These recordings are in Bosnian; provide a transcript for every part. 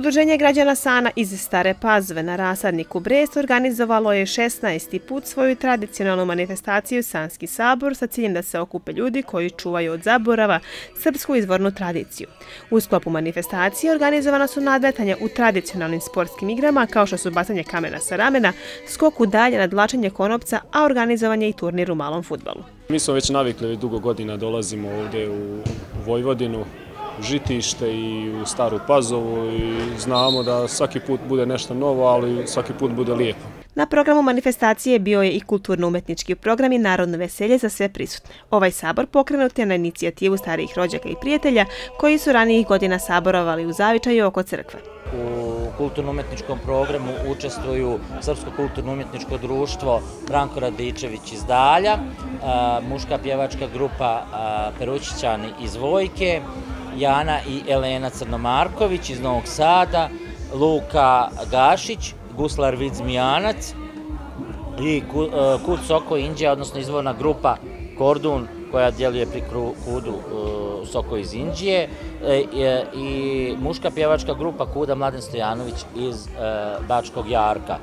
Udruženje građana Sana iz Stare Pazve na rasadniku Brest organizovalo je 16. put svoju tradicionalnu manifestaciju Sanski sabor sa ciljem da se okupe ljudi koji čuvaju od zaborava srpsku izvornu tradiciju. U sklopu manifestacije organizovana su nadvetanja u tradicionalnim sportskim igrama kao što su bacanje kamena sa ramena, skok u dalje, nadlačenje konopca, a organizovanje i turnir u malom futbalu. Mi smo već navikli, dugo godina dolazimo ovdje u Vojvodinu, žitište i u Staru Pazovu i znamo da svaki put bude nešto novo, ali svaki put bude lijepo. Na programu manifestacije bio je i kulturno-umetnički program i narodno veselje za sve prisutne. Ovaj sabor pokrenut je na inicijativu starijih rođaka i prijatelja koji su ranijih godina saborovali u zavičaju oko crkve. U kulturno-umetničkom programu učestvuju Srpsko kulturno-umetničko društvo Branko Radičević iz Dalja, muška pjevačka grupa Perućićani iz Vojke, Jana i Elena Crnomarković iz Novog Sada, Luka Gašić, Guslar Vidzmijanac i e, Kut Soko Indija, odnosno izvorna grupa Kordun koja djeluje pri Kudu e, Soko iz Indije e, e, i muška pjevačka grupa Kuda Mladen Stojanović iz e, Bačkog Jarka. E,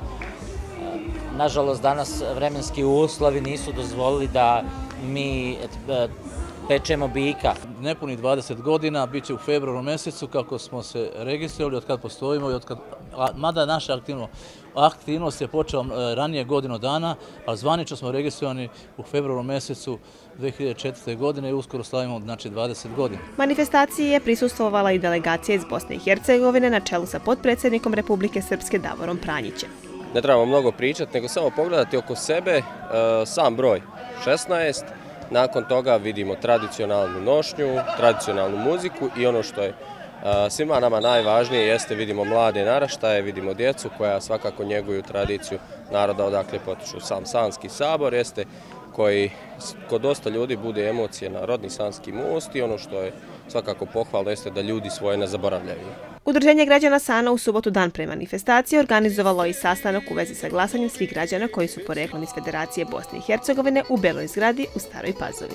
nažalost, danas vremenski uslovi nisu dozvolili da mi pečemo bika. Nepuni 20 godina, bit će u februaru mjesecu kako smo se registrovali, od kad postojimo i od kad... Mada naša aktivno, aktivnost je počela ranije godinu dana, ali zvanično smo registrovani u februaru mjesecu 2004. godine i uskoro slavimo znači 20 godina. Manifestaciji je prisustovala i delegacija iz Bosne i Hercegovine na čelu sa podpredsjednikom Republike Srpske Davorom Pranjićem. Ne trebamo mnogo pričati, nego samo pogledati oko sebe e, sam broj 16, Nakon toga vidimo tradicionalnu nošnju, tradicionalnu muziku i ono što je svima nama najvažnije jeste vidimo mlade naraštaje, vidimo djecu koja svakako njeguju tradiciju naroda odakle potiču sam Sanski sabor, jeste koji kod dosta ljudi bude emocije na rodni Sanski most i ono što je svakako pohvalno jeste da ljudi svoje ne zaboravljaju. Udruženje građana Sana u subotu dan pre manifestacije organizovalo i sastanak u vezi sa glasanjem svih građana koji su poreklom iz Federacije Bosne i Hercegovine u Beloj zgradi u Staroj Pazovi.